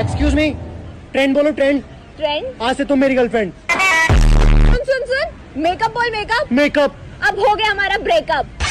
Excuse me trend बोलो trend trend आज से तुम मेरी गर्लफ्रेंड सुन सुन सुन. मेकअप बोल मेकअप मेकअप अब हो गया हमारा ब्रेकअप